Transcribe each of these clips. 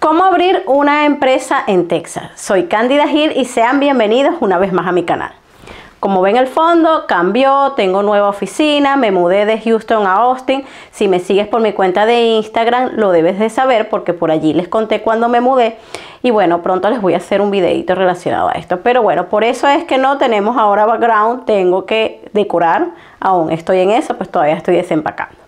¿Cómo abrir una empresa en Texas? Soy Cándida Gil y sean bienvenidos una vez más a mi canal. Como ven el fondo, cambió, tengo nueva oficina, me mudé de Houston a Austin. Si me sigues por mi cuenta de Instagram, lo debes de saber porque por allí les conté cuando me mudé. Y bueno, pronto les voy a hacer un videito relacionado a esto. Pero bueno, por eso es que no tenemos ahora background, tengo que decorar. Aún estoy en eso, pues todavía estoy desempacando.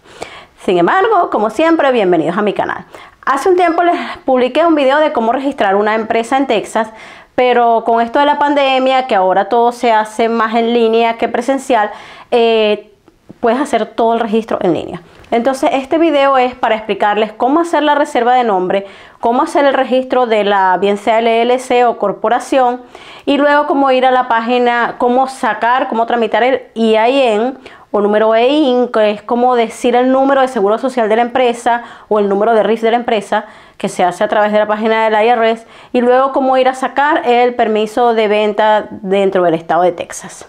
Sin embargo, como siempre, bienvenidos a mi canal. Hace un tiempo les publiqué un video de cómo registrar una empresa en Texas, pero con esto de la pandemia, que ahora todo se hace más en línea que presencial, eh, puedes hacer todo el registro en línea. Entonces este video es para explicarles cómo hacer la reserva de nombre, cómo hacer el registro de la bien sea LLC o corporación y luego cómo ir a la página, cómo sacar, cómo tramitar el EIN o número EIN, que es como decir el número de seguro social de la empresa o el número de RIF de la empresa, que se hace a través de la página del IRS, y luego cómo ir a sacar el permiso de venta dentro del estado de Texas.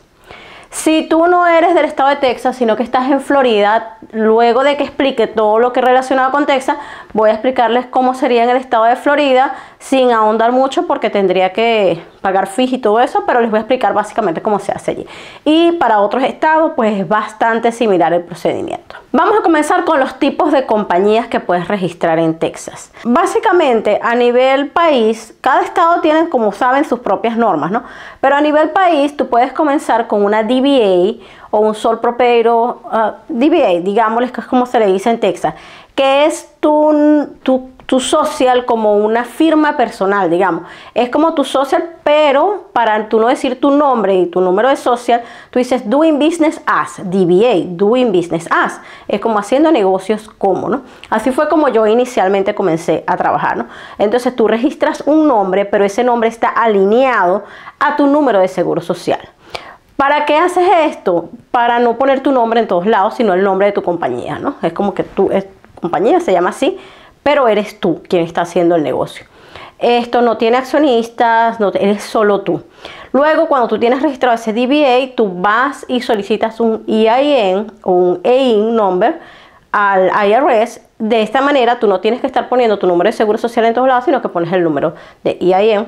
Si tú no eres del estado de Texas, sino que estás en Florida, luego de que explique todo lo que relacionado con Texas, voy a explicarles cómo sería en el estado de Florida, sin ahondar mucho porque tendría que pagar fees y todo eso, pero les voy a explicar básicamente cómo se hace allí. Y para otros estados, pues es bastante similar el procedimiento. Vamos a comenzar con los tipos de compañías que puedes registrar en Texas. Básicamente, a nivel país, cada estado tiene, como saben, sus propias normas, ¿no? Pero a nivel país, tú puedes comenzar con una DBA o un Sol Propeiro uh, DBA, digámosles que es como se le dice en Texas, que es tu tu social como una firma personal, digamos. Es como tu social, pero para tú no decir tu nombre y tu número de social, tú dices doing business as, DBA, doing business as. Es como haciendo negocios como, ¿no? Así fue como yo inicialmente comencé a trabajar, ¿no? Entonces tú registras un nombre, pero ese nombre está alineado a tu número de seguro social. ¿Para qué haces esto? Para no poner tu nombre en todos lados, sino el nombre de tu compañía, ¿no? Es como que tu compañía se llama así, pero eres tú quien está haciendo el negocio. Esto no tiene accionistas, no eres solo tú. Luego, cuando tú tienes registrado ese DBA, tú vas y solicitas un EIN un EIN number al IRS. De esta manera, tú no tienes que estar poniendo tu número de seguro social en todos lados, sino que pones el número de EIN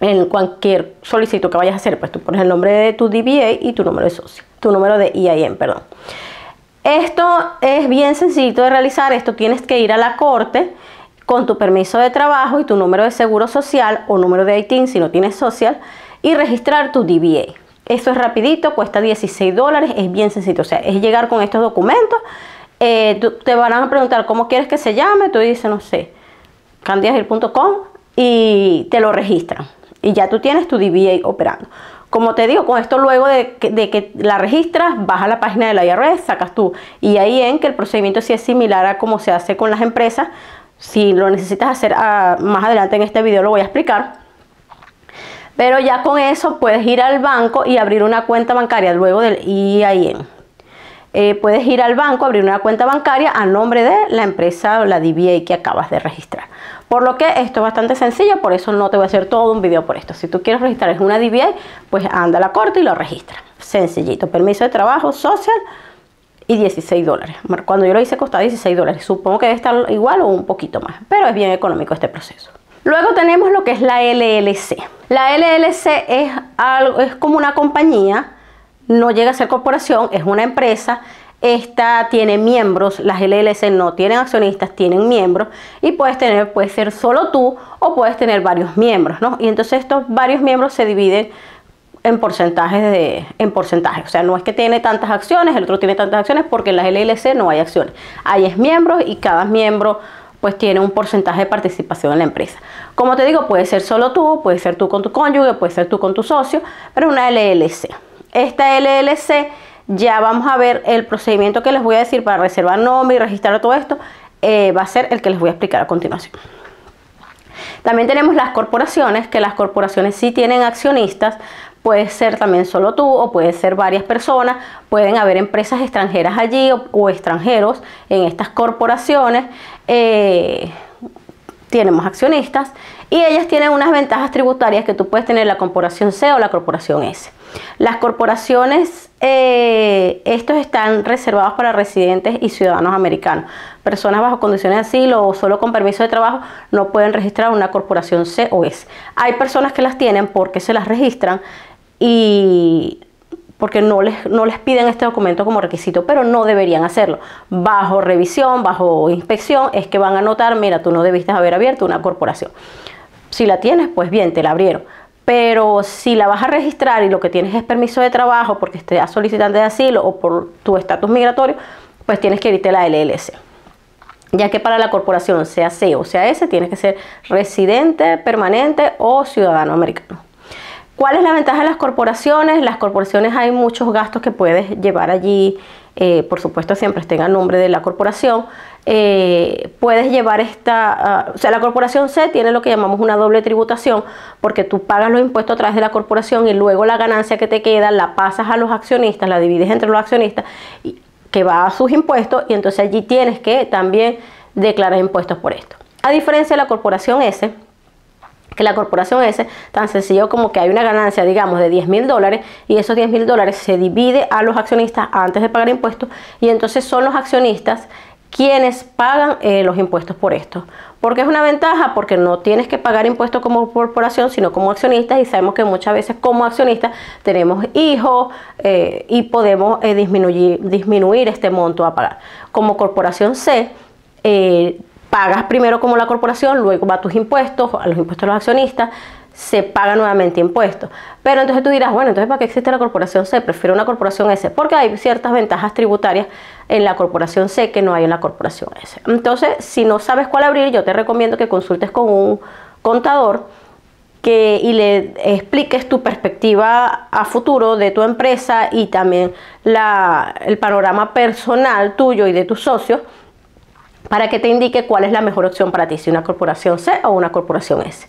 en cualquier solicitud que vayas a hacer. Pues tú pones el nombre de tu DBA y tu número de socio, tu número de EIN, perdón. Esto es bien sencillo de realizar, esto tienes que ir a la corte con tu permiso de trabajo y tu número de seguro social o número de ITIN si no tienes social y registrar tu DBA. Esto es rapidito, cuesta 16 dólares, es bien sencillo, o sea, es llegar con estos documentos, eh, te van a preguntar cómo quieres que se llame, tú dices, no sé, candiagil.com y te lo registran y ya tú tienes tu DBA operando. Como te digo, con esto luego de que, la registras, vas a la página de la IRS, sacas tú. Y ahí en que el procedimiento sí es similar a como se hace con las empresas. Si lo necesitas hacer ah, más adelante en este video lo voy a explicar. Pero ya con eso puedes ir al banco y abrir una cuenta bancaria luego del EIN. Eh, puedes ir al banco, abrir una cuenta bancaria a nombre de la empresa o la DBA que acabas de registrar. Por lo que esto es bastante sencillo, por eso no te voy a hacer todo un video por esto. Si tú quieres registrar una DBA, pues anda a la corte y lo registra. Sencillito, permiso de trabajo social y 16 dólares. Cuando yo lo hice costaba 16 dólares. Supongo que debe estar igual o un poquito más, pero es bien económico este proceso. Luego tenemos lo que es la LLC. La LLC es, algo, es como una compañía no llega a ser corporación, es una empresa. Esta tiene miembros, las LLC no tienen accionistas, tienen miembros y puedes tener, puede ser solo tú o puedes tener varios miembros, ¿no? Y entonces estos varios miembros se dividen en porcentajes de, en porcentajes. O sea, no es que tiene tantas acciones, el otro tiene tantas acciones porque en las LLC no hay acciones. Hay es miembros y cada miembro pues tiene un porcentaje de participación en la empresa. Como te digo, puede ser solo tú, puede ser tú con tu cónyuge, puede ser tú con tu socio, pero una LLC esta LLC, ya vamos a ver el procedimiento que les voy a decir para reservar nombre y registrar todo esto, eh, va a ser el que les voy a explicar a continuación. También tenemos las corporaciones, que las corporaciones sí tienen accionistas, puede ser también solo tú o puede ser varias personas, pueden haber empresas extranjeras allí o, extranjeros en estas corporaciones. Eh, tenemos accionistas y ellas tienen unas ventajas tributarias que tú puedes tener la corporación C o la corporación S. Las corporaciones, eh, estos están reservados para residentes y ciudadanos americanos. Personas bajo condiciones de asilo o solo con permiso de trabajo no pueden registrar una corporación C o S. Hay personas que las tienen porque se las registran y porque no les, no les piden este documento como requisito, pero no deberían hacerlo. Bajo revisión, bajo inspección, es que van a notar, mira, tú no debiste haber abierto una corporación. Si la tienes, pues bien, te la abrieron. Pero si la vas a registrar y lo que tienes es permiso de trabajo porque estés solicitante de asilo o por tu estatus migratorio, pues tienes que irte a la LLC. Ya que para la corporación, sea C o sea S, tienes que ser residente, permanente o ciudadano americano. ¿Cuál es la ventaja de las corporaciones? Las corporaciones hay muchos gastos que puedes llevar allí, eh, por supuesto siempre estén a nombre de la corporación. Eh, puedes llevar esta, ah, o sea, la corporación C tiene lo que llamamos una doble tributación, porque tú pagas los impuestos a través de la corporación y luego la ganancia que te queda la pasas a los accionistas, la divides entre los accionistas, que va a sus impuestos, y entonces allí tienes que también declarar impuestos por esto. A diferencia de la corporación S, que la corporación S, tan sencillo como que hay una ganancia, digamos, de 10 mil dólares y esos 10 mil dólares se divide a los accionistas antes de pagar impuestos y entonces son los accionistas quienes pagan eh, los impuestos por esto. Porque es una ventaja, porque no tienes que pagar impuestos como corporación, sino como accionistas y sabemos que muchas veces como accionistas tenemos hijos eh, y podemos eh, disminuir, disminuir este monto a pagar. Como corporación C, pagas primero como la corporación, luego va a tus impuestos, a los impuestos de los accionistas, se paga nuevamente impuestos. Pero entonces tú dirás, bueno, entonces ¿para qué existe la corporación C? Prefiero una corporación S, porque hay ciertas ventajas tributarias en la corporación C que no hay en la corporación S. Entonces, si no sabes cuál abrir, yo te recomiendo que consultes con un contador que, y le expliques tu perspectiva a futuro de tu empresa y también la, el panorama personal tuyo y de tus socios para que te indique cuál es la mejor opción para ti, si una corporación C o una corporación S.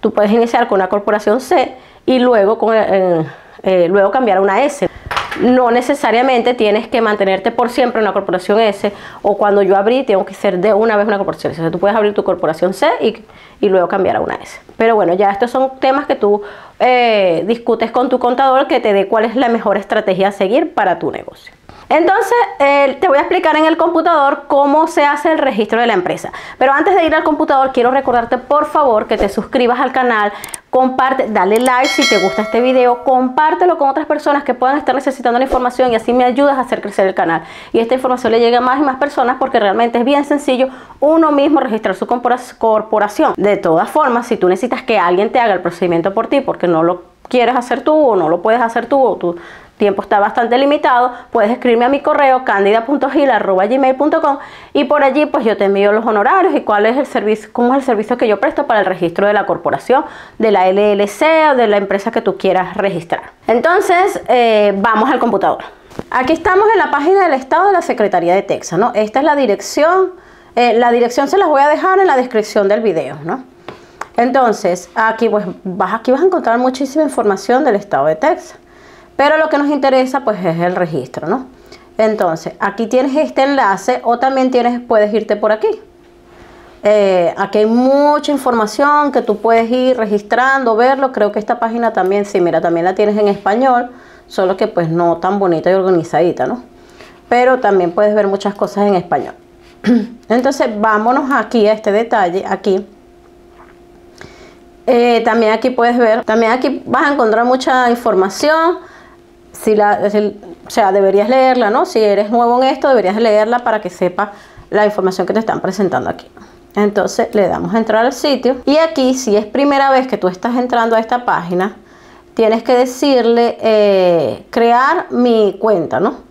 Tú puedes iniciar con una corporación C y luego, con, eh, eh, luego cambiar a una S. No necesariamente tienes que mantenerte por siempre en una corporación S o cuando yo abrí tengo que ser de una vez una corporación S. O sea, tú puedes abrir tu corporación C y, y luego cambiar a una S. Pero bueno, ya estos son temas que tú eh, discutes con tu contador que te dé cuál es la mejor estrategia a seguir para tu negocio. Entonces, eh, te voy a explicar en el computador cómo se hace el registro de la empresa. Pero antes de ir al computador, quiero recordarte por favor que te suscribas al canal, comparte, dale like si te gusta este video, compártelo con otras personas que puedan estar necesitando la información y así me ayudas a hacer crecer el canal. Y esta información le llegue a más y más personas porque realmente es bien sencillo uno mismo registrar su corporación. De todas formas, si tú necesitas que alguien te haga el procedimiento por ti porque no lo quieres hacer tú o no lo puedes hacer tú o tú tiempo está bastante limitado, puedes escribirme a mi correo candida.gil.gmail.com y por allí pues yo te envío los honorarios y cuál es el servicio, cómo es el servicio que yo presto para el registro de la corporación, de la LLC o de la empresa que tú quieras registrar. Entonces, eh, vamos al computador. Aquí estamos en la página del Estado de la Secretaría de Texas, ¿no? Esta es la dirección, eh, la dirección se las voy a dejar en la descripción del video, ¿no? Entonces, aquí, pues, vas, aquí vas a encontrar muchísima información del Estado de Texas. Pero lo que nos interesa pues es el registro, ¿no? Entonces, aquí tienes este enlace o también tienes, puedes irte por aquí. Eh, aquí hay mucha información que tú puedes ir registrando, verlo. Creo que esta página también, sí, mira, también la tienes en español, solo que pues no tan bonita y organizadita, ¿no? Pero también puedes ver muchas cosas en español. Entonces, vámonos aquí a este detalle, aquí. Eh, también aquí puedes ver, también aquí vas a encontrar mucha información si la, o sea, deberías leerla, ¿no? Si eres nuevo en esto, deberías leerla para que sepa la información que te están presentando aquí. Entonces le damos a entrar al sitio y aquí si es primera vez que tú estás entrando a esta página, tienes que decirle eh, crear mi cuenta, ¿no?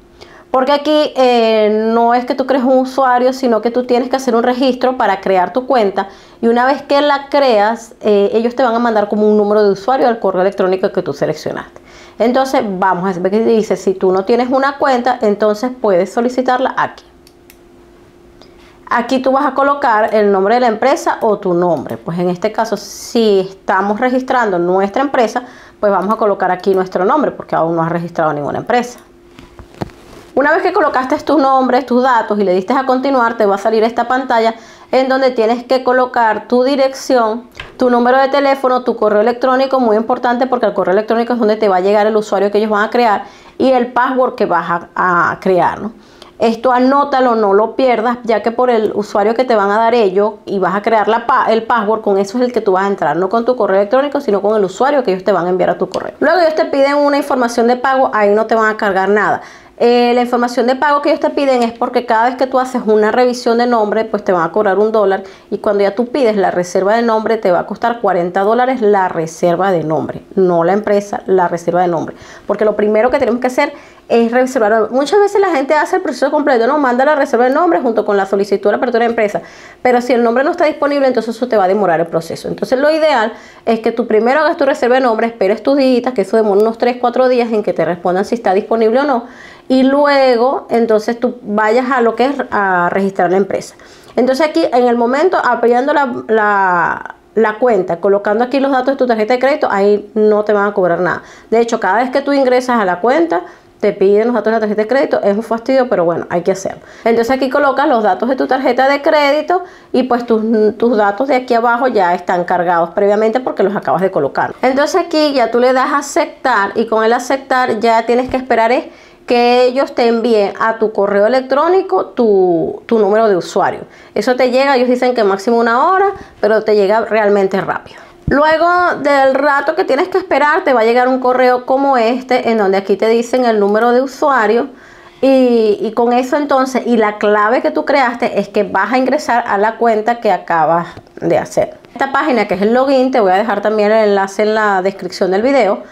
Porque aquí eh, no es que tú crees un usuario, sino que tú tienes que hacer un registro para crear tu cuenta. Y una vez que la creas, eh, ellos te van a mandar como un número de usuario al correo electrónico que tú seleccionaste. Entonces vamos a ver que dice, si tú no tienes una cuenta, entonces puedes solicitarla aquí. Aquí tú vas a colocar el nombre de la empresa o tu nombre. Pues en este caso, si estamos registrando nuestra empresa, pues vamos a colocar aquí nuestro nombre porque aún no has registrado ninguna empresa. Una vez que colocaste tus nombres, tus datos y le diste a continuar, te va a salir esta pantalla en donde tienes que colocar tu dirección, tu número de teléfono, tu correo electrónico, muy importante porque el correo electrónico es donde te va a llegar el usuario que ellos van a crear y el password que vas a, crear. ¿no? Esto anótalo, no lo pierdas, ya que por el usuario que te van a dar ellos y vas a crear el password, con eso es el que tú vas a entrar, no con tu correo electrónico, sino con el usuario que ellos te van a enviar a tu correo. Luego ellos te piden una información de pago, ahí no te van a cargar nada. Eh, la información de pago que ellos te piden es porque cada vez que tú haces una revisión de nombre, pues te van a cobrar un dólar y cuando ya tú pides la reserva de nombre, te va a costar 40 dólares la reserva de nombre, no la empresa, la reserva de nombre. Porque lo primero que tenemos que hacer es reservar. Muchas veces la gente hace el proceso completo, no manda la reserva de nombre junto con la solicitud de la apertura de empresa. Pero si el nombre no está disponible, entonces eso te va a demorar el proceso. Entonces lo ideal es que tú primero hagas tu reserva de nombre, esperes tus días, que eso demora unos 3, 4 días en que te respondan si está disponible o no. Y luego, entonces tú vayas a lo que es a registrar la empresa. Entonces aquí en el momento apoyando la, la cuenta, colocando aquí los datos de tu tarjeta de crédito, ahí no te van a cobrar nada. De hecho, cada vez que tú ingresas a la cuenta, te piden los datos de la tarjeta de crédito, es un fastidio, pero bueno, hay que hacerlo. Entonces aquí colocas los datos de tu tarjeta de crédito y pues tus, tus, datos de aquí abajo ya están cargados previamente porque los acabas de colocar. Entonces aquí ya tú le das a aceptar y con el aceptar ya tienes que esperar es que ellos te envíen a tu correo electrónico tu, tu número de usuario. Eso te llega, ellos dicen que máximo una hora, pero te llega realmente rápido. Luego del rato que tienes que esperar, te va a llegar un correo como este, en donde aquí te dicen el número de usuario. Y, con eso entonces, y la clave que tú creaste es que vas a ingresar a la cuenta que acabas de hacer. Esta página que es el login, te voy a dejar también el enlace en la descripción del video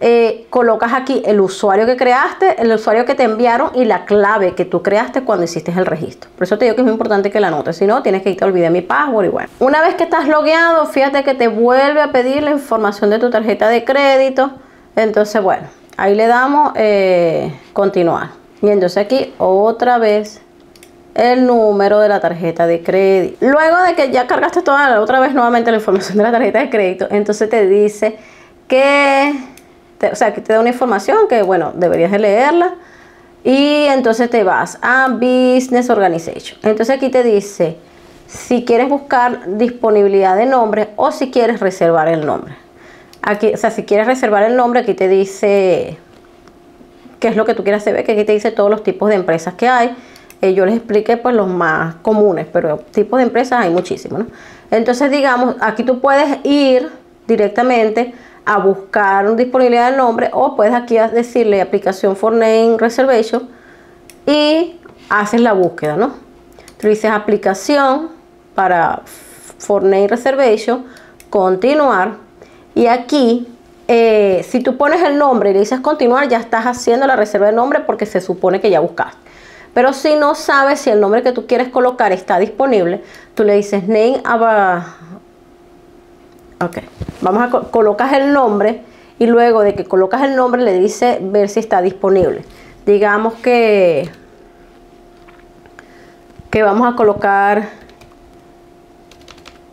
eh, colocas aquí el usuario que creaste, el usuario que te enviaron y la clave que tú creaste cuando hiciste el registro. Por eso te digo que es muy importante que la anotes, si no tienes que irte a olvidar mi password y bueno. Una vez que estás logueado, fíjate que te vuelve a pedir la información de tu tarjeta de crédito. Entonces, bueno, ahí le damos eh, continuar. Y entonces aquí otra vez el número de la tarjeta de crédito. Luego de que ya cargaste toda otra vez nuevamente la información de la tarjeta de crédito, entonces te dice que o sea, que te da una información que, bueno, deberías de leerla. Y entonces te vas a Business Organization. Entonces aquí te dice si quieres buscar disponibilidad de nombre o si quieres reservar el nombre. Aquí, o sea, si quieres reservar el nombre, aquí te dice qué es lo que tú quieras saber, que aquí te dice todos los tipos de empresas que hay. Eh, yo les expliqué pues los más comunes, pero tipos de empresas hay muchísimos, ¿no? Entonces, digamos, aquí tú puedes ir directamente a buscar disponibilidad del nombre o puedes aquí decirle aplicación for name reservation y haces la búsqueda, ¿no? Tú dices aplicación para for name reservation, continuar y aquí eh, si tú pones el nombre y le dices continuar ya estás haciendo la reserva de nombre porque se supone que ya buscaste. Pero si no sabes si el nombre que tú quieres colocar está disponible, tú le dices name Ok, vamos a colocas el nombre y luego de que colocas el nombre le dice ver si está disponible. Digamos que que vamos a colocar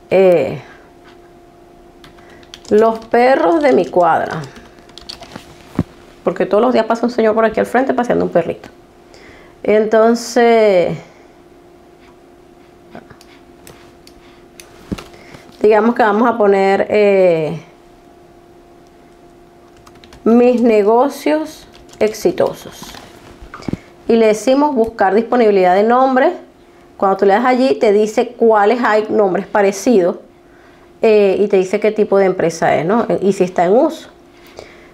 eh, los perros de mi cuadra. Porque todos los días pasa un señor por aquí al frente paseando un perrito. Entonces digamos que vamos a poner eh, mis negocios exitosos. Y le decimos buscar disponibilidad de nombres. Cuando tú le das allí te dice cuáles hay nombres parecidos eh, y te dice qué tipo de empresa es ¿no? y si está en uso.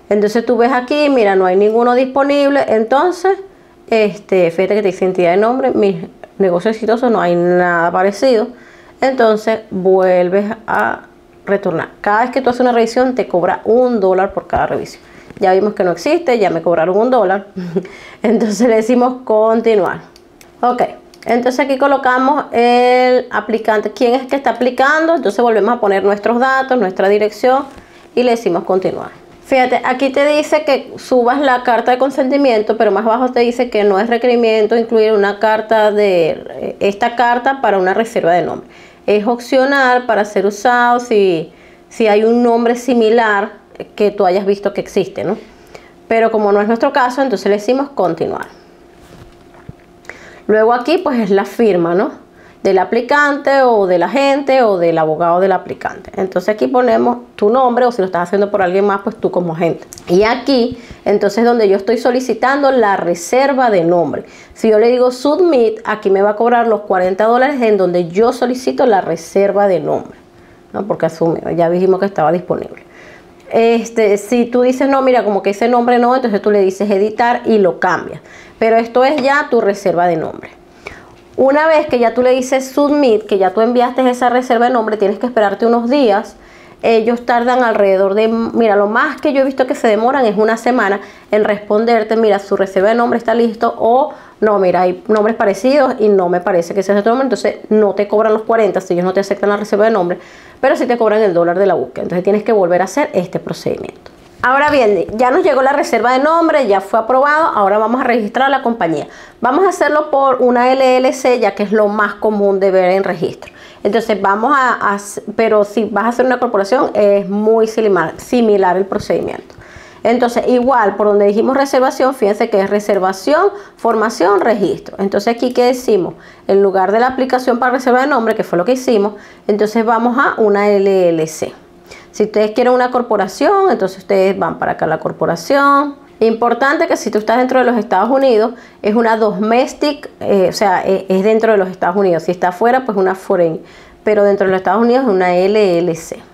Entonces tú ves aquí mira no hay ninguno disponible. Entonces este fíjate que te dice identidad de nombre mis negocios exitosos no hay nada parecido entonces vuelves a retornar. Cada vez que tú haces una revisión te cobra un dólar por cada revisión. Ya vimos que no existe, ya me cobraron un dólar. Entonces le decimos continuar. Ok, entonces aquí colocamos el aplicante. ¿Quién es que está aplicando? Entonces volvemos a poner nuestros datos, nuestra dirección y le decimos continuar. Fíjate, aquí te dice que subas la carta de consentimiento, pero más abajo te dice que no es requerimiento incluir una carta de esta carta para una reserva de nombre es opcional para ser usado si, si hay un nombre similar que tú hayas visto que existe, ¿no? Pero como no es nuestro caso, entonces le decimos continuar. Luego aquí pues es la firma, ¿no? Del aplicante o del agente o del abogado del aplicante. Entonces aquí ponemos tu nombre o si lo estás haciendo por alguien más, pues tú como agente. Y aquí, entonces donde yo estoy solicitando la reserva de nombre. Si yo le digo submit, aquí me va a cobrar los 40 dólares en donde yo solicito la reserva de nombre. ¿no? Porque asume, ya dijimos que estaba disponible. Este, si tú dices no, mira, como que ese nombre no, entonces tú le dices editar y lo cambias. Pero esto es ya tu reserva de nombre. Una vez que ya tú le dices submit, que ya tú enviaste esa reserva de nombre, tienes que esperarte unos días. Ellos tardan alrededor de, mira, lo más que yo he visto que se demoran es una semana en responderte, mira, su reserva de nombre está listo o no, mira, hay nombres parecidos y no me parece que sea ese nombre, entonces no te cobran los 40 si ellos no te aceptan la reserva de nombre, pero sí te cobran el dólar de la búsqueda. Entonces tienes que volver a hacer este procedimiento. Ahora bien, ya nos llegó la reserva de nombre, ya fue aprobado, ahora vamos a registrar la compañía. Vamos a hacerlo por una LLC, ya que es lo más común de ver en registro. Entonces vamos a, pero si vas a hacer una corporación es muy similar, similar el procedimiento. Entonces, igual, por donde dijimos reservación, fíjense que es reservación, formación, registro. Entonces, aquí, ¿qué decimos? En lugar de la aplicación para reserva de nombre, que fue lo que hicimos, entonces vamos a una LLC. Si ustedes quieren una corporación, entonces ustedes van para acá a la corporación. Importante que si tú estás dentro de los Estados Unidos, es una domestic, eh, o sea, es, es, dentro de los Estados Unidos. Si está afuera, pues una foreign. Pero dentro de los Estados Unidos es una LLC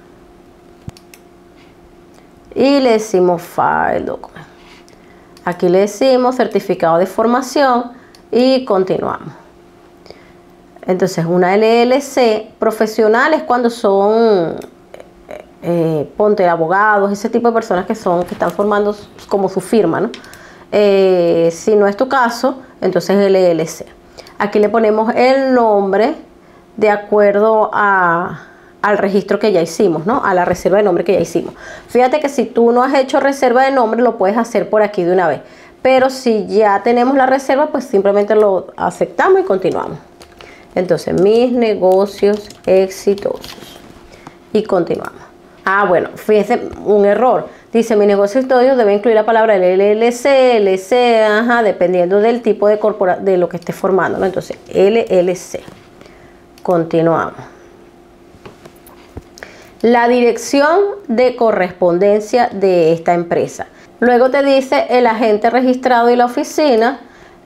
y le decimos File Document. Aquí le decimos certificado de formación y continuamos. Entonces, una LLC profesional es cuando son, eh, ponte abogados, ese tipo de personas que son, que están formando como su firma, ¿no? Eh, si no es tu caso, entonces LLC. Aquí le ponemos el nombre de acuerdo a, al registro que ya hicimos, ¿no? A la reserva de nombre que ya hicimos. Fíjate que si tú no has hecho reserva de nombre, lo puedes hacer por aquí de una vez. Pero si ya tenemos la reserva, pues simplemente lo aceptamos y continuamos. Entonces, mis negocios exitosos. Y continuamos. Ah, bueno, fíjense, un error. Dice, mi negocio exitoso debe incluir la palabra LLC, LC, ajá, dependiendo del tipo de, corpora de lo que esté formando. Entonces, LLC. Continuamos la dirección de correspondencia de esta empresa. Luego te dice el agente registrado y la oficina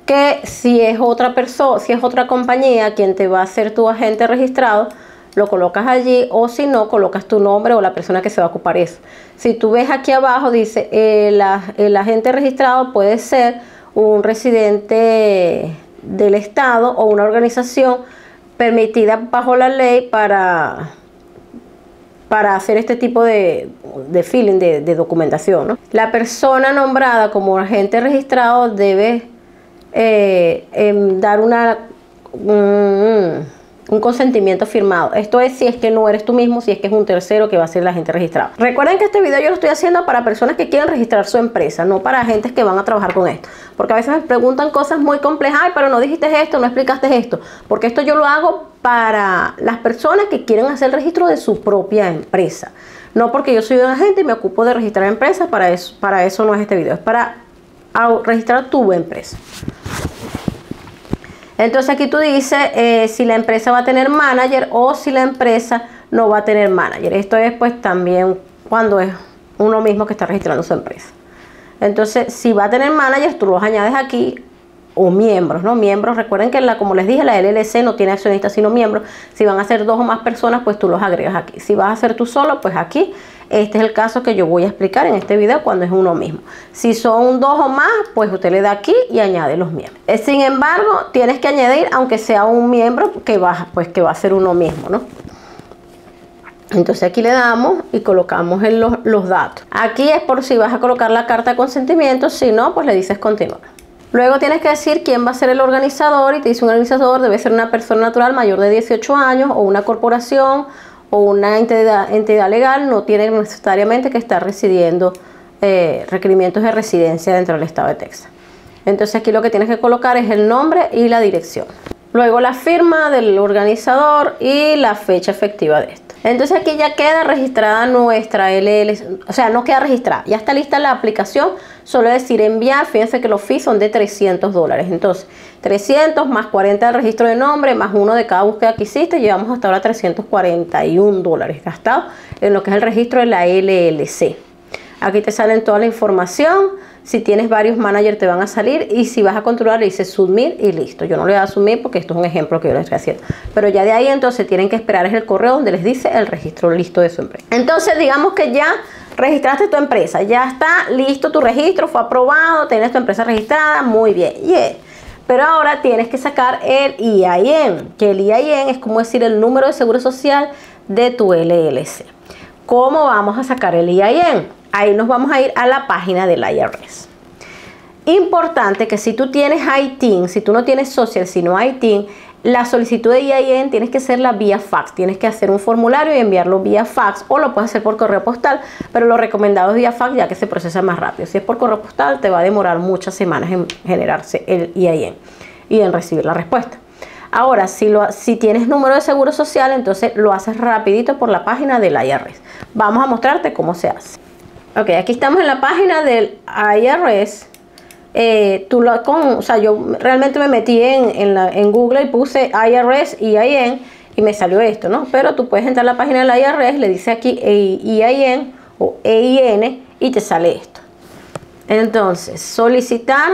que si es otra persona, si es otra compañía quien te va a hacer tu agente registrado, lo colocas allí o si no, colocas tu nombre o la persona que se va a ocupar eso. Si tú ves aquí abajo, dice el, el agente registrado puede ser un residente del Estado o una organización permitida bajo la ley para para hacer este tipo de, de feeling, de, documentación. La persona nombrada como agente registrado debe eh, em, dar una, un consentimiento firmado. Esto es si es que no eres tú mismo, si es que es un tercero que va a ser la gente registrado. Recuerden que este video yo lo estoy haciendo para personas que quieren registrar su empresa, no para agentes que van a trabajar con esto. Porque a veces me preguntan cosas muy complejas, Ay, pero no dijiste esto, no explicaste esto. Porque esto yo lo hago para las personas que quieren hacer el registro de su propia empresa. No porque yo soy un agente y me ocupo de registrar empresas, para eso, para eso no es este video, es para registrar tu empresa. Entonces aquí tú dices eh, si la empresa va a tener manager o si la empresa no va a tener manager. Esto es pues también cuando es uno mismo que está registrando su empresa. Entonces, si va a tener manager, tú los añades aquí o miembros, ¿no? Miembros, recuerden que la, como les dije, la LLC no tiene accionistas sino miembros. Si van a ser dos o más personas, pues tú los agregas aquí. Si vas a ser tú solo, pues aquí este es el caso que yo voy a explicar en este video cuando es uno mismo. Si son dos o más, pues usted le da aquí y añade los miembros. Eh, sin embargo, tienes que añadir, aunque sea un miembro que va, pues, que va a ser uno mismo, ¿no? Entonces aquí le damos y colocamos los, los, datos. Aquí es por si vas a colocar la carta de consentimiento, si no, pues le dices continuar. Luego tienes que decir quién va a ser el organizador y te dice un organizador debe ser una persona natural mayor de 18 años o una corporación o una entidad, legal no tiene necesariamente que estar residiendo eh, requerimientos de residencia dentro del estado de Texas. Entonces aquí lo que tienes que colocar es el nombre y la dirección. Luego la firma del organizador y la fecha efectiva de esto. Entonces aquí ya queda registrada nuestra LLC, o sea, no queda registrada, ya está lista la aplicación, solo decir enviar, fíjense que los fees son de 300 dólares, entonces 300 más 40 del registro de nombre, más uno de cada búsqueda que hiciste, llevamos hasta ahora 341 dólares gastados en lo que es el registro de la LLC. Aquí te salen toda la información, si tienes varios managers te van a salir y si vas a controlar le dices submit y listo. Yo no le voy a submit porque esto es un ejemplo que yo les estoy haciendo. Pero ya de ahí entonces tienen que esperar es el correo donde les dice el registro listo de su empresa. Entonces digamos que ya registraste tu empresa, ya está listo tu registro, fue aprobado, tienes tu empresa registrada, muy bien. Yeah. Pero ahora tienes que sacar el IIN, que el IIN es como decir el número de seguro social de tu LLC. ¿Cómo vamos a sacar el IIN? Ahí nos vamos a ir a la página del IRS. Importante que si tú tienes ITIN, si tú no tienes social sino ITIN, la solicitud de IIN tienes que hacerla vía fax, tienes que hacer un formulario y enviarlo vía fax o lo puedes hacer por correo postal, pero lo recomendado es vía fax ya que se procesa más rápido. Si es por correo postal te va a demorar muchas semanas en generarse el IIN y en recibir la respuesta. Ahora, si tienes número de seguro social, entonces lo haces rapidito por la página del IRS. Vamos a mostrarte cómo se hace. Ok, aquí estamos en la página del IRS. Eh, tú lo, con, o sea, yo realmente me metí en, en, Google y puse IRS IIN y me salió esto, ¿no? Pero tú puedes entrar a la página del IRS, le dice aquí IIN o EIN y te sale esto. Entonces, solicitar,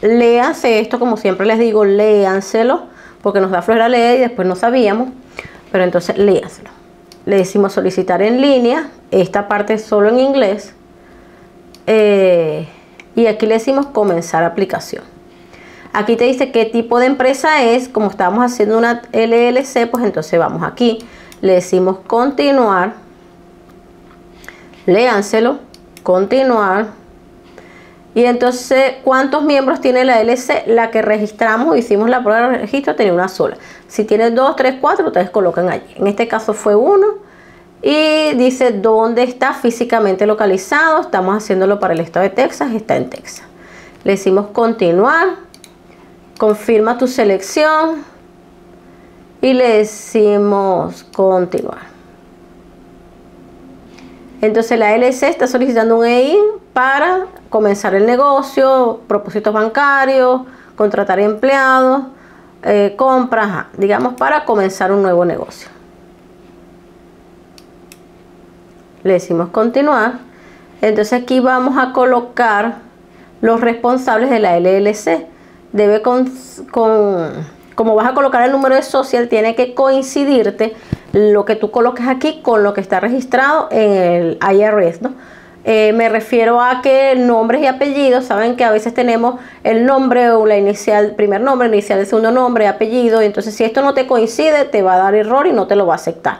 léanse esto, como siempre les digo, léanselo, porque nos da flojera leer y después no sabíamos, pero entonces léanselo le decimos solicitar en línea, esta parte solo en inglés, eh, y aquí le decimos comenzar aplicación. Aquí te dice qué tipo de empresa es, como estamos haciendo una LLC, pues entonces vamos aquí, le decimos continuar, léanselo, continuar, y entonces, ¿cuántos miembros tiene la LC? La que registramos, hicimos la prueba de registro, tenía una sola. Si tiene dos, tres, cuatro, ustedes colocan allí. En este caso fue uno. Y dice dónde está físicamente localizado. Estamos haciéndolo para el estado de Texas. Está en Texas. Le decimos continuar. Confirma tu selección. Y le decimos continuar. Entonces la LC está solicitando un EIN para comenzar el negocio, propósitos bancarios, contratar empleados, eh, compras, digamos, para comenzar un nuevo negocio. Le decimos continuar. Entonces aquí vamos a colocar los responsables de la LLC. Debe con, como vas a colocar el número de social, tiene que coincidirte lo que tú coloques aquí con lo que está registrado en el IRS, ¿no? Eh, me refiero a que nombres y apellidos, saben que a veces tenemos el nombre o la inicial, primer nombre, inicial, el segundo nombre, apellido, entonces si esto no te coincide, te va a dar error y no te lo va a aceptar.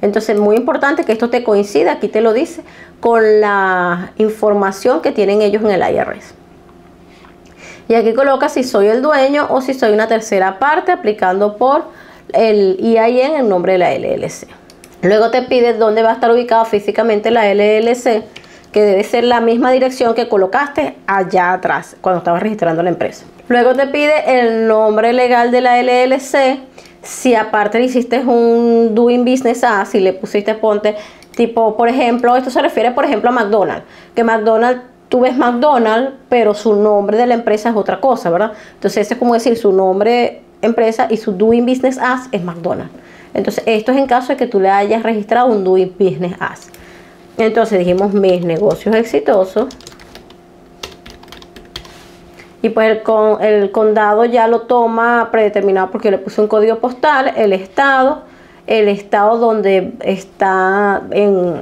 Entonces, muy importante que esto te coincida, aquí te lo dice, con la información que tienen ellos en el IRS. Y aquí coloca si soy el dueño o si soy una tercera parte, aplicando por el IIN en nombre de la LLC. Luego te pide dónde va a estar ubicada físicamente la LLC, que debe ser la misma dirección que colocaste allá atrás cuando estabas registrando la empresa. Luego te pide el nombre legal de la LLC. Si aparte le hiciste un Doing Business A, si le pusiste ponte tipo, por ejemplo, esto se refiere por ejemplo a McDonald's, que McDonald's tú ves McDonald's, pero su nombre de la empresa es otra cosa, ¿verdad? Entonces, es como decir su nombre empresa y su Doing Business As es McDonald's. Entonces, esto es en caso de que tú le hayas registrado un Doing Business As. Entonces, dijimos mis negocios exitosos. Y pues el, condado ya lo toma predeterminado porque le puse un código postal, el estado, el estado donde está en,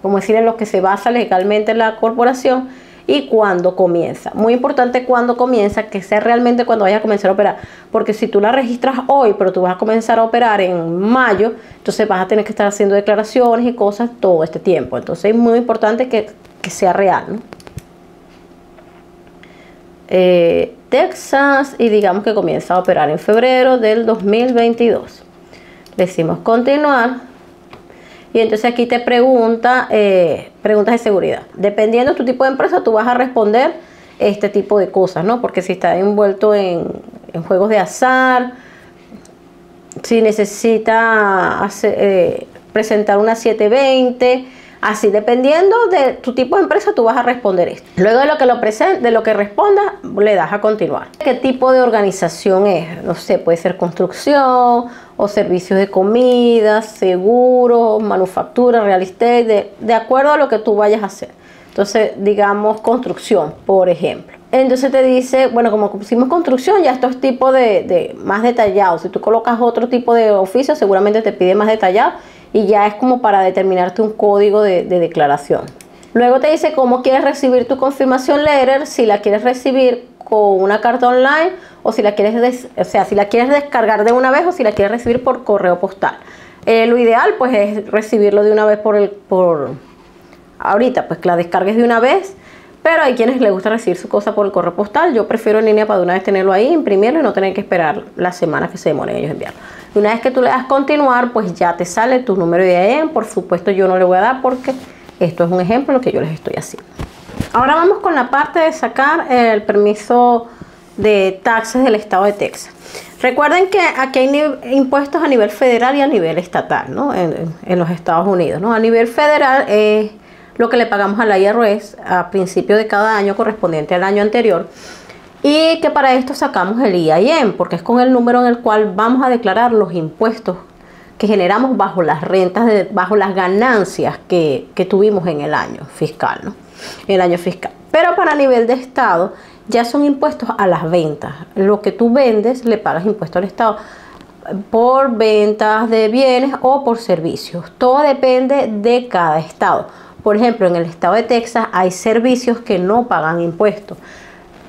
como decir, en lo que se basa legalmente la corporación y cuándo comienza. Muy importante cuándo comienza, que sea realmente cuando vaya a comenzar a operar. Porque si tú la registras hoy, pero tú vas a comenzar a operar en mayo, entonces vas a tener que estar haciendo declaraciones y cosas todo este tiempo. Entonces es muy importante que, sea real. Eh, Texas y digamos que comienza a operar en febrero del 2022. Decimos continuar y entonces aquí te pregunta eh, preguntas de seguridad. Dependiendo de tu tipo de empresa, tú vas a responder este tipo de cosas, ¿no? Porque si está envuelto en, juegos de azar, si necesita hacer, eh, presentar una 720. Así, dependiendo de tu tipo de empresa, tú vas a responder esto. Luego de lo que lo presente, de lo que responda, le das a continuar. ¿Qué tipo de organización es? No sé, puede ser construcción o servicios de comida, seguro, manufactura, real estate, de, de acuerdo a lo que tú vayas a hacer. Entonces, digamos construcción, por ejemplo. Entonces te dice, bueno, como pusimos construcción, ya esto es tipo de, más detallado. Si tú colocas otro tipo de oficio, seguramente te pide más detallado y ya es como para determinarte un código de, declaración. Luego te dice cómo quieres recibir tu confirmación letter, si la quieres recibir con una carta online o si la quieres, o sea, si la quieres descargar de una vez o si la quieres recibir por correo postal. Eh, lo ideal pues es recibirlo de una vez por el, por, ahorita, pues que la descargues de una vez pero hay quienes les gusta recibir su cosa por el correo postal. Yo prefiero en línea para de una vez tenerlo ahí, imprimirlo y no tener que esperar las semanas que se demoren ellos enviarlo. Y una vez que tú le das continuar, pues ya te sale tu número de IAM. Por supuesto, yo no le voy a dar porque esto es un ejemplo que yo les estoy haciendo. Ahora vamos con la parte de sacar el permiso de taxes del estado de Texas. Recuerden que aquí hay impuestos a nivel federal y a nivel estatal, ¿no? En, los Estados Unidos, ¿no? A nivel federal es lo que le pagamos a la IRS a principio de cada año correspondiente al año anterior. Y que para esto sacamos el IIM, porque es con el número en el cual vamos a declarar los impuestos que generamos bajo las rentas, bajo las ganancias que, tuvimos en el año fiscal, ¿no? El año fiscal. Pero para nivel de Estado ya son impuestos a las ventas. Lo que tú vendes le pagas impuesto al Estado por ventas de bienes o por servicios. Todo depende de cada Estado. Por ejemplo, en el estado de Texas hay servicios que no pagan impuestos,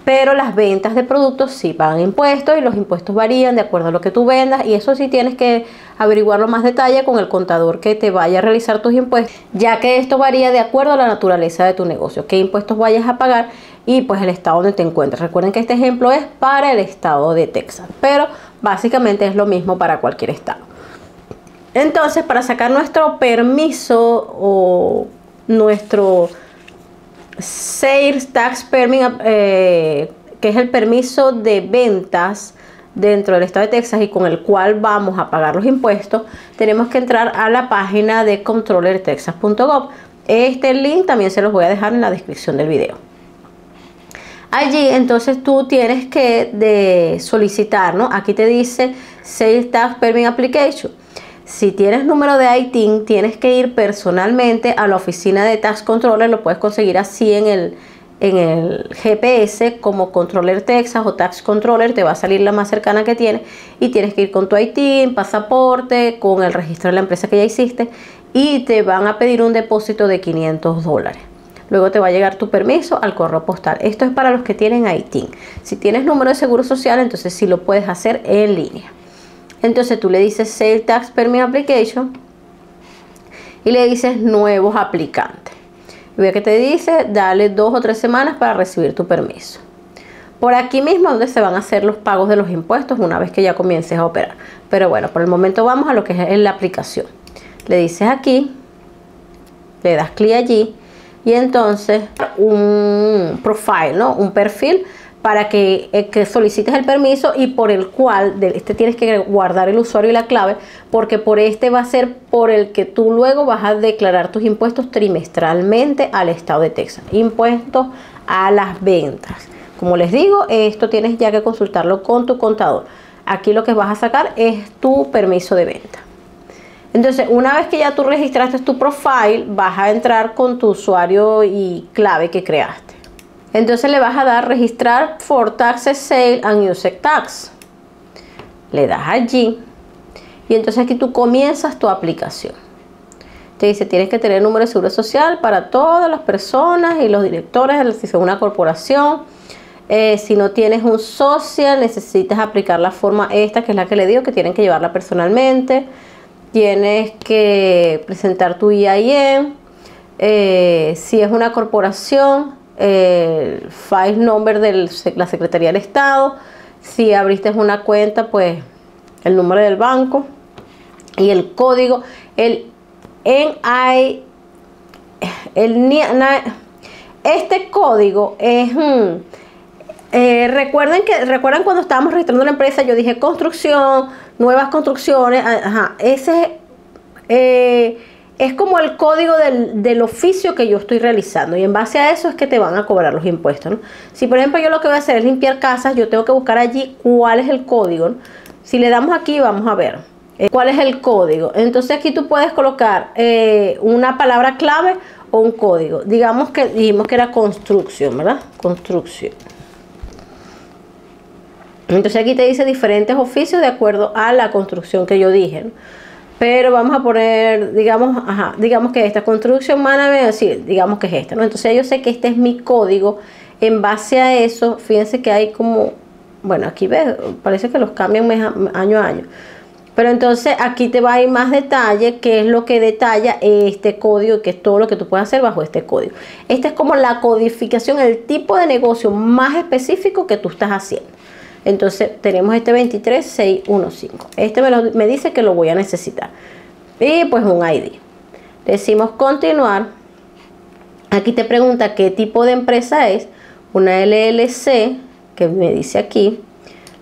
pero las ventas de productos sí pagan impuestos y los impuestos varían de acuerdo a lo que tú vendas y eso sí tienes que averiguarlo más detalle con el contador que te vaya a realizar tus impuestos, ya que esto varía de acuerdo a la naturaleza de tu negocio, qué impuestos vayas a pagar y pues el estado donde te encuentres. Recuerden que este ejemplo es para el estado de Texas, pero básicamente es lo mismo para cualquier estado. Entonces, para sacar nuestro permiso o nuestro Sales Tax Permit, eh, que es el permiso de ventas dentro del estado de Texas y con el cual vamos a pagar los impuestos, tenemos que entrar a la página de controllertexas.gov. Este link también se los voy a dejar en la descripción del video. Allí entonces tú tienes que de solicitar, ¿no? Aquí te dice Sales Tax Permit Application si tienes número de ITIN, tienes que ir personalmente a la oficina de Tax Controller, lo puedes conseguir así en el, en el GPS como Controller Texas o Tax Controller, te va a salir la más cercana que tienes y tienes que ir con tu ITIN, pasaporte, con el registro de la empresa que ya hiciste y te van a pedir un depósito de 500 dólares. Luego te va a llegar tu permiso al correo postal. Esto es para los que tienen ITIN. Si tienes número de seguro social, entonces sí lo puedes hacer en línea. Entonces tú le dices Sales Tax Permit Application y le dices nuevos aplicantes. Y ve que te dice, dale dos o tres semanas para recibir tu permiso. Por aquí mismo donde se van a hacer los pagos de los impuestos una vez que ya comiences a operar. Pero bueno, por el momento vamos a lo que es la aplicación. Le dices aquí, le das clic allí y entonces un profile, ¿no? Un perfil para eh, que, solicites el permiso y por el cual de este tienes que guardar el usuario y la clave porque por este va a ser por el que tú luego vas a declarar tus impuestos trimestralmente al estado de Texas. Impuestos a las ventas. Como les digo, esto tienes ya que consultarlo con tu contador. Aquí lo que vas a sacar es tu permiso de venta. Entonces, una vez que ya tú registraste tu profile, vas a entrar con tu usuario y clave que creaste. Entonces le vas a dar registrar for taxes sale and use tax. Le das allí y entonces aquí tú comienzas tu aplicación. Te dice, tienes que tener número de seguro social para todas las personas y los directores si es una corporación. Eh, si no tienes un social, necesitas aplicar la forma esta, que es la que le digo, que tienen que llevarla personalmente. Tienes que presentar tu IAM. Eh, si es una corporación, el file number de la Secretaría del Estado. Si abriste una cuenta, pues el número del banco y el código. El NI, el, este código es... Eh, recuerden que recuerdan cuando estábamos registrando la empresa, yo dije construcción, nuevas construcciones, ajá, ese Eh, es como el código del, oficio que yo estoy realizando y en base a eso es que te van a cobrar los impuestos. Si por ejemplo yo lo que voy a hacer es limpiar casas, yo tengo que buscar allí cuál es el código. Si le damos aquí vamos a ver eh, cuál es el código. Entonces aquí tú puedes colocar eh, una palabra clave o un código. Digamos que dijimos que era construcción, ¿verdad? Construcción. Entonces aquí te dice diferentes oficios de acuerdo a la construcción que yo dije. Pero vamos a poner, digamos, ajá, digamos que esta construcción manager, sí, digamos que es esta, ¿no? Entonces yo sé que este es mi código. En base a eso, fíjense que hay como, bueno, aquí ves, parece que los cambian año a año. Pero entonces aquí te va a ir más detalle, que es lo que detalla este código que es todo lo que tú puedes hacer bajo este código. Esta es como la codificación, el tipo de negocio más específico que tú estás haciendo. Entonces tenemos este 23615. Este me, me dice que lo voy a necesitar. Y pues un ID. Decimos continuar. Aquí te pregunta qué tipo de empresa es. Una LLC, que me dice aquí.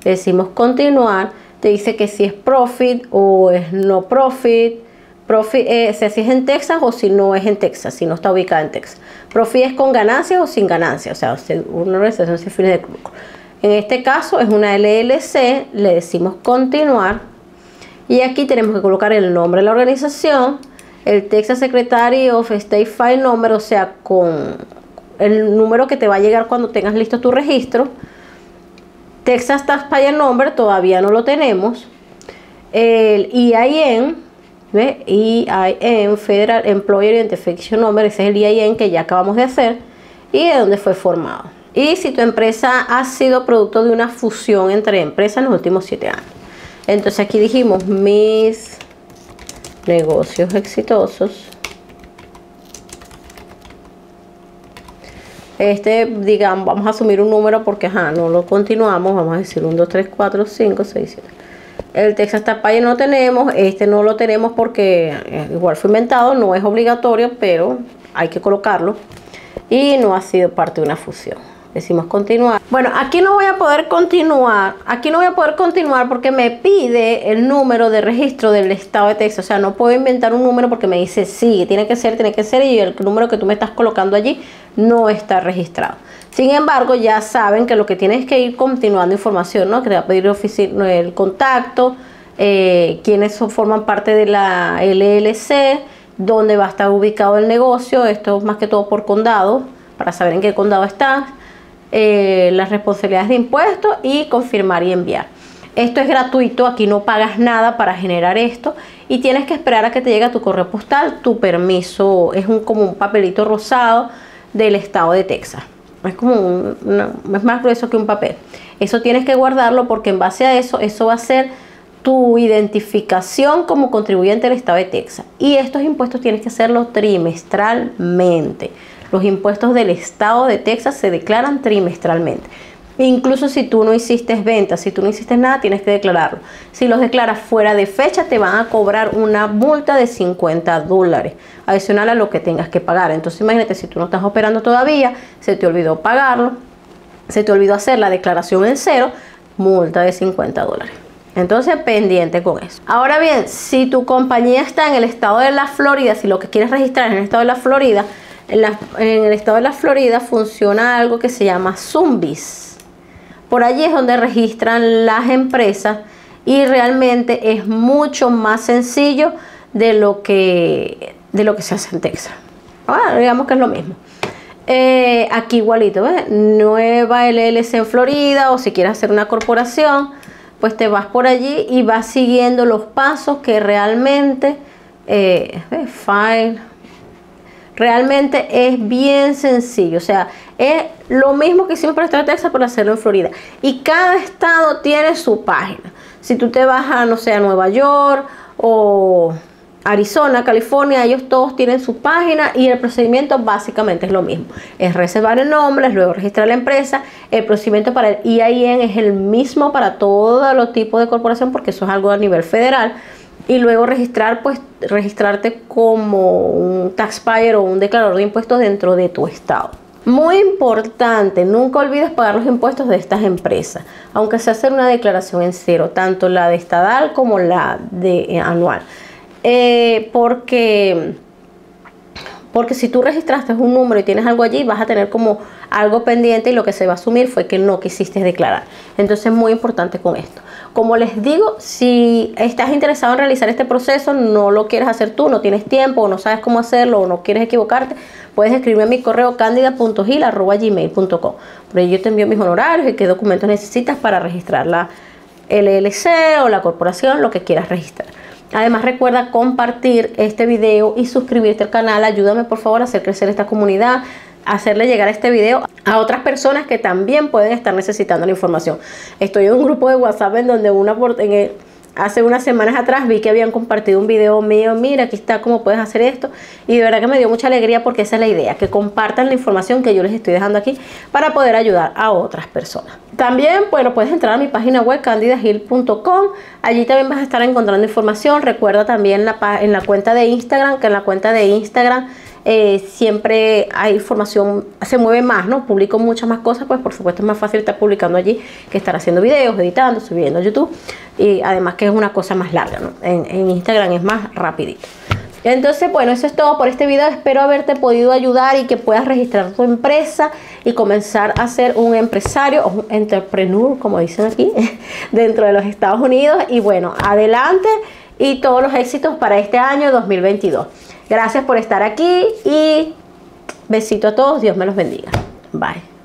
decimos continuar. Te dice que si es profit o es no profit. Profit, eh, si es en Texas o si no es en Texas, si no está ubicada en Texas. Profit es con ganancia o sin ganancia, o sea, una organización sin fines de lucro. En este caso es una LLC, le decimos continuar y aquí tenemos que colocar el nombre de la organización, el Texas Secretary of State File Number, o sea, con el número que te va a llegar cuando tengas listo tu registro. Texas Taxpayer Number todavía no lo tenemos. El EIN, ¿ve? EIN, Federal Employer Identification Number, ese es el EIN que ya acabamos de hacer y de dónde fue formado y si tu empresa ha sido producto de una fusión entre empresas en los últimos siete años. Entonces aquí dijimos mis negocios exitosos. Este, digamos, vamos a asumir un número porque ajá, no lo continuamos. Vamos a decir 1, 2, 3, 4, 5, 6, 7. El Texas Tapaya no tenemos, este no lo tenemos porque eh, igual fue inventado, no es obligatorio, pero hay que colocarlo. Y no ha sido parte de una fusión decimos continuar. Bueno, aquí no voy a poder continuar, aquí no voy a poder continuar porque me pide el número de registro del estado de Texas, o sea, no puedo inventar un número porque me dice sí, tiene que ser, tiene que ser y el número que tú me estás colocando allí no está registrado. Sin embargo, ya saben que lo que tienes que ir continuando información, ¿no? Que te va a pedir el contacto, eh, quiénes forman parte de la LLC, dónde va a estar ubicado el negocio, esto es más que todo por condado, para saber en qué condado estás, eh, las responsabilidades de impuestos y confirmar y enviar. Esto es gratuito, aquí no pagas nada para generar esto y tienes que esperar a que te llegue a tu correo postal tu permiso. Es un, como un papelito rosado del estado de Texas. Es como es más grueso que un papel. Eso tienes que guardarlo porque en base a eso, eso va a ser tu identificación como contribuyente del estado de Texas. Y estos impuestos tienes que hacerlo trimestralmente. Los impuestos del estado de Texas se declaran trimestralmente. Incluso si tú no hiciste ventas, si tú no hiciste nada, tienes que declararlo. Si los declaras fuera de fecha, te van a cobrar una multa de 50 dólares, adicional a lo que tengas que pagar. Entonces imagínate, si tú no estás operando todavía, se te olvidó pagarlo, se te olvidó hacer la declaración en cero, multa de 50 dólares. Entonces, pendiente con eso. Ahora bien, si tu compañía está en el estado de la Florida, si lo que quieres registrar es en el estado de la Florida, en, el estado de la Florida funciona algo que se llama Zumbis. Por allí es donde registran las empresas y realmente es mucho más sencillo de lo que, de lo que se hace en Texas. digamos que es lo mismo. Eh, aquí igualito, ¿ves? Nueva LLC en Florida o si quieres hacer una corporación, pues te vas por allí y vas siguiendo los pasos que realmente, eh, file, Realmente es bien sencillo, o sea, es lo mismo que hicimos para Estado de Texas, por hacerlo en Florida. Y cada estado tiene su página. Si tú te vas a, no sé, a Nueva York o Arizona, California, ellos todos tienen su página y el procedimiento básicamente es lo mismo. Es reservar el nombre, luego registrar la empresa. El procedimiento para el EIN es el mismo para todos los tipos de corporación porque eso es algo a nivel federal y luego registrar, pues, registrarte como un taxpayer o un declarador de impuestos dentro de tu estado. Muy importante, nunca olvides pagar los impuestos de estas empresas, aunque se hace una declaración en cero, tanto la de estadal como la de eh, anual. eh, porque porque si tú registraste un número y tienes algo allí, vas a tener como algo pendiente y lo que se va a asumir fue que no quisiste declarar. Entonces es muy importante con esto. Como les digo, si estás interesado en realizar este proceso, no lo quieres hacer tú, no tienes tiempo o no sabes cómo hacerlo o no quieres equivocarte, puedes escribirme a mi correo candida.gil.gmail.com. Por ahí yo te envío mis honorarios y qué documentos necesitas para registrar la LLC o la corporación, lo que quieras registrar. Además recuerda compartir este video y suscribirte al canal. Ayúdame por favor a hacer crecer esta comunidad, hacerle llegar este video a otras personas que también pueden estar necesitando la información. Estoy en un grupo de WhatsApp en donde una en el, hace unas semanas atrás vi que habían compartido un video mío, mira, aquí está cómo puedes hacer esto. Y de verdad que me dio mucha alegría porque esa es la idea, que compartan la información que yo les estoy dejando aquí para poder ayudar a otras personas. También, bueno, puedes entrar a mi página web candidagil.com. Allí también vas a estar encontrando información. Recuerda también la, en la cuenta de Instagram, que en la cuenta de Instagram eh, siempre hay información, se mueve más, ¿no? Publico muchas más cosas, pues por supuesto es más fácil estar publicando allí que estar haciendo videos, editando, subiendo YouTube. Y además que es una cosa más larga, ¿no? En, en Instagram es más rapidito. Entonces, bueno, eso es todo por este video. Espero haberte podido ayudar y que puedas registrar tu empresa y comenzar a ser un empresario o un entrepreneur, como dicen aquí, dentro de los Estados Unidos. Y bueno, adelante y todos los éxitos para este año 2022. Gracias por estar aquí y besito a todos. Dios me los bendiga. Bye.